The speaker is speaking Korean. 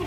응.